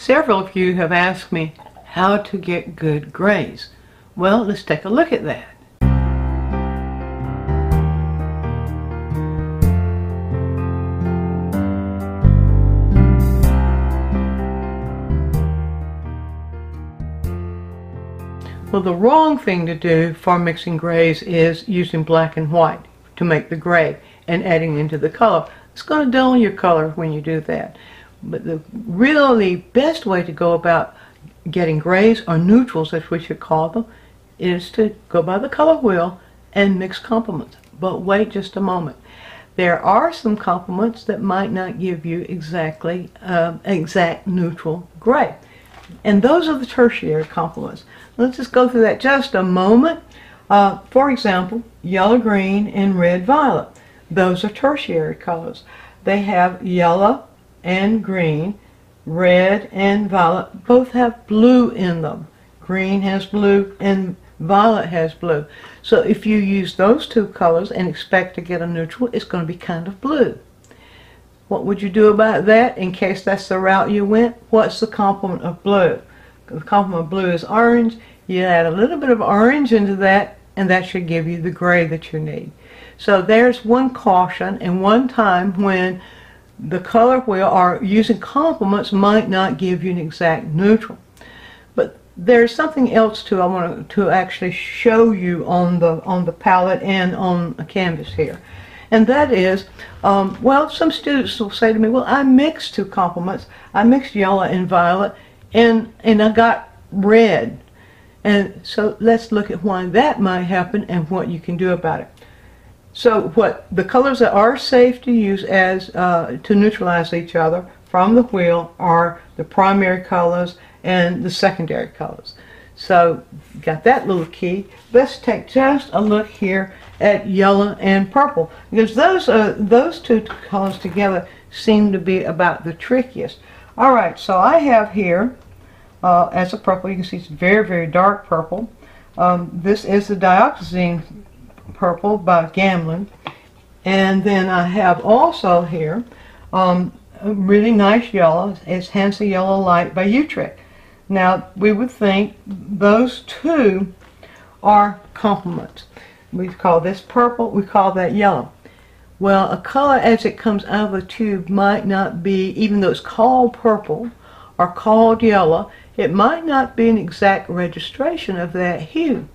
Several of you have asked me how to get good grays. Well, let's take a look at that. Well, the wrong thing to do for mixing grays is using black and white to make the gray and adding into the color. It's going to dull your color when you do that. But the really best way to go about getting grays or neutrals, as we should call them, is to go by the color wheel and mix complements. But wait just a moment. There are some complements that might not give you exactly uh, exact neutral gray. And those are the tertiary complements. Let's just go through that just a moment. Uh, for example, yellow, green, and red, violet. Those are tertiary colors. They have yellow and green, red and violet. Both have blue in them. Green has blue and violet has blue. So if you use those two colors and expect to get a neutral, it's going to be kind of blue. What would you do about that in case that's the route you went? What's the complement of blue? The complement of blue is orange. You add a little bit of orange into that and that should give you the gray that you need. So there's one caution and one time when the color wheel or using complements might not give you an exact neutral. But there's something else too I want to actually show you on the on the palette and on a canvas here and that is, um, well, some students will say to me, well, I mixed two complements. I mixed yellow and violet, and, and I got red. And so let's look at why that might happen and what you can do about it. So what the colors that are safe to use as uh, to neutralize each other from the wheel are the primary colors and the secondary colors. So got that little key. Let's take just a look here at yellow and purple because those those two colors together seem to be about the trickiest. All right, so I have here uh, as a purple. You can see it's very very dark purple. Um, this is the dioxazine purple by Gamblin, and then I have also here um, a really nice yellow. It's Hansa Yellow Light by Utrecht. Now, we would think those two are complements. We call this purple, we call that yellow. Well, a color as it comes out of the tube might not be, even though it's called purple or called yellow, it might not be an exact registration of that hue.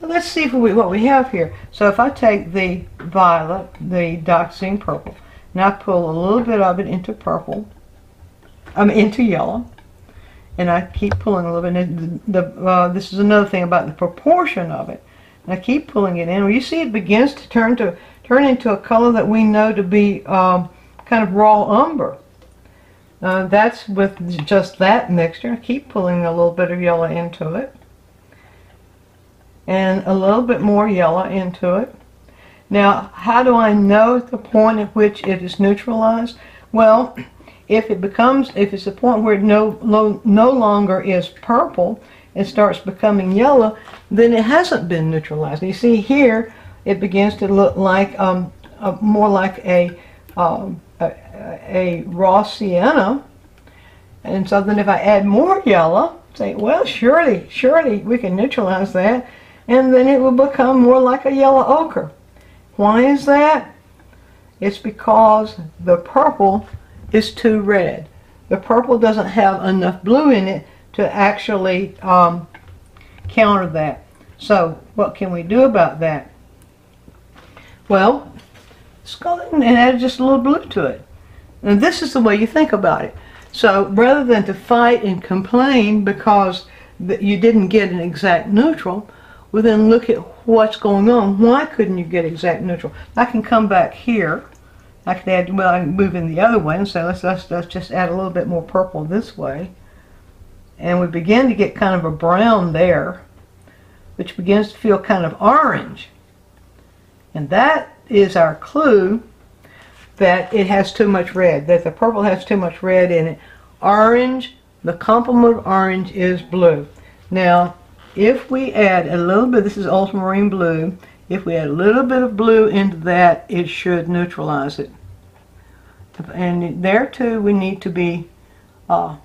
Let's see we, what we have here. So if I take the violet, the dioxazine purple, and I pull a little bit of it into purple, I um, into yellow, and I keep pulling a little bit. The, the uh, this is another thing about the proportion of it. And I keep pulling it in. Well, you see, it begins to turn to turn into a color that we know to be um, kind of raw umber. Uh, that's with just that mixture. I keep pulling a little bit of yellow into it. And a little bit more yellow into it. Now, how do I know the point at which it is neutralized? Well, if it becomes, if it's a point where it no, no, no longer is purple, and starts becoming yellow, then it hasn't been neutralized. You see here, it begins to look like um, a, more like a, um, a, a raw sienna. And so then if I add more yellow, say, well, surely, surely we can neutralize that. And then it will become more like a yellow ochre. Why is that? It's because the purple is too red. The purple doesn't have enough blue in it to actually um, counter that. So what can we do about that? Well, let's go and add just a little blue to it. And this is the way you think about it. So rather than to fight and complain because you didn't get an exact neutral, well then look at what's going on. Why couldn't you get exact neutral? I can come back here I can add, well, I can move in the other one, so let's, let's, let's just add a little bit more purple this way. And we begin to get kind of a brown there, which begins to feel kind of orange. And that is our clue that it has too much red, that the purple has too much red in it. Orange, the complement of orange is blue. Now, if we add a little bit, this is ultramarine blue, if we add a little bit of blue into that, it should neutralize it and there too we need to be uh,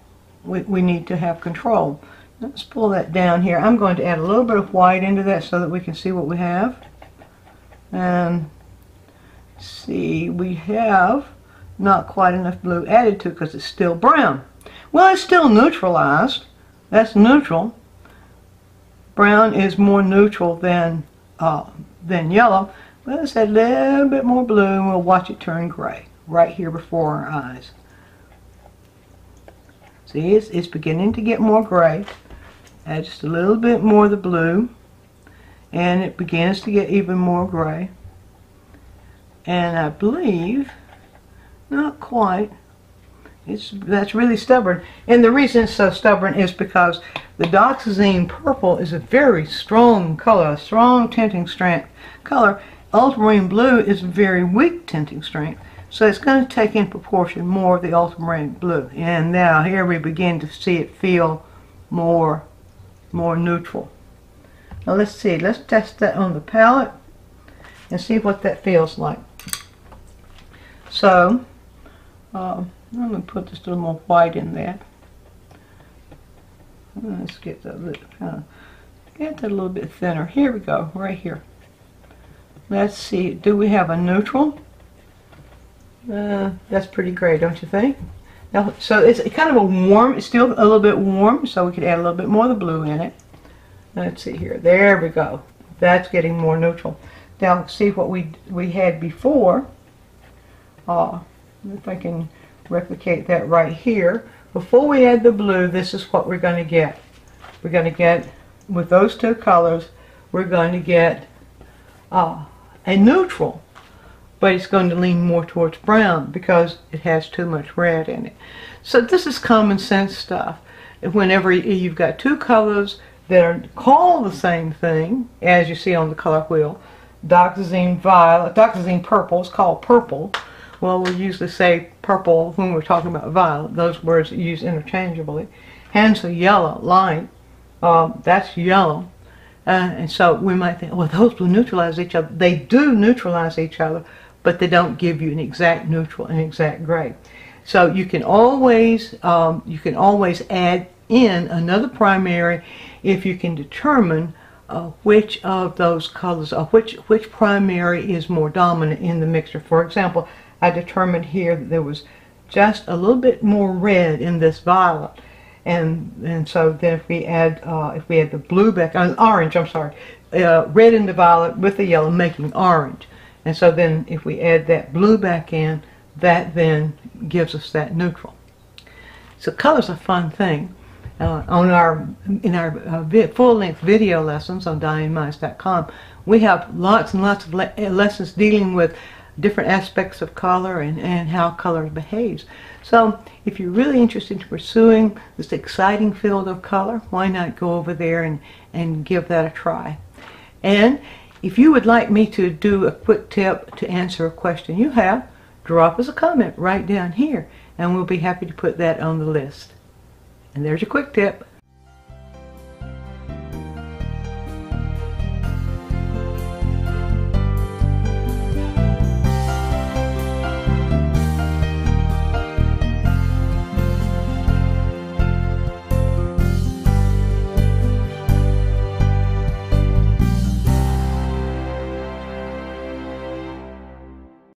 we, we need to have control. Let's pull that down here. I'm going to add a little bit of white into that so that we can see what we have. And see, we have not quite enough blue added to it because it's still brown. Well, it's still neutralized. That's neutral. Brown is more neutral than uh, than yellow. But let's add a little bit more blue and we'll watch it turn gray right here before our eyes. See, it's, it's beginning to get more gray. Add just a little bit more of the blue and it begins to get even more gray. And I believe, not quite, it's, that's really stubborn. And the reason it's so stubborn is because the Doxazine purple is a very strong color, a strong tinting strength color. Ultramarine blue is a very weak tinting strength. So it's going to take in proportion more of the ultramarine blue. And now here we begin to see it feel more, more neutral. Now let's see, let's test that on the palette and see what that feels like. So, um, I'm going to put just a little more white in there. Let's get that, little, of, get that a little bit thinner. Here we go, right here. Let's see, do we have a neutral? Uh, that's pretty gray, don't you think? Now, so it's kind of a warm, it's still a little bit warm, so we could add a little bit more of the blue in it. Let's see here, there we go. That's getting more neutral. Now, see what we we had before. Uh, if I can replicate that right here. Before we add the blue, this is what we're going to get. We're going to get, with those two colors, we're going to get uh, a neutral. But it's going to lean more towards brown because it has too much red in it. So this is common sense stuff. Whenever you've got two colors that are called the same thing, as you see on the color wheel, Doxazine violet, Doxazine purple is called purple, well, we usually say purple when we're talking about violet. Those words are used interchangeably. Hansa yellow, light, um, that's yellow. Uh, and so we might think, well, those will neutralize each other. They do neutralize each other, but they don't give you an exact neutral and exact gray. So you can always um, you can always add in another primary if you can determine uh, which of those colors or which which primary is more dominant in the mixture. For example, I determined here that there was just a little bit more red in this violet. And and so then if we add uh, if we add the blue back, uh, orange, I'm sorry, uh, red in the violet with the yellow making orange. And so then if we add that blue back in, that then gives us that neutral. So color's a fun thing. Uh, on our in our uh, full-length video lessons on DianneMize.com, we have lots and lots of le lessons dealing with different aspects of color and, and how color behaves. So if you're really interested in pursuing this exciting field of color, why not go over there and, and give that a try. And if you would like me to do a quick tip to answer a question you have, drop us a comment right down here and we'll be happy to put that on the list. And there's your quick tip.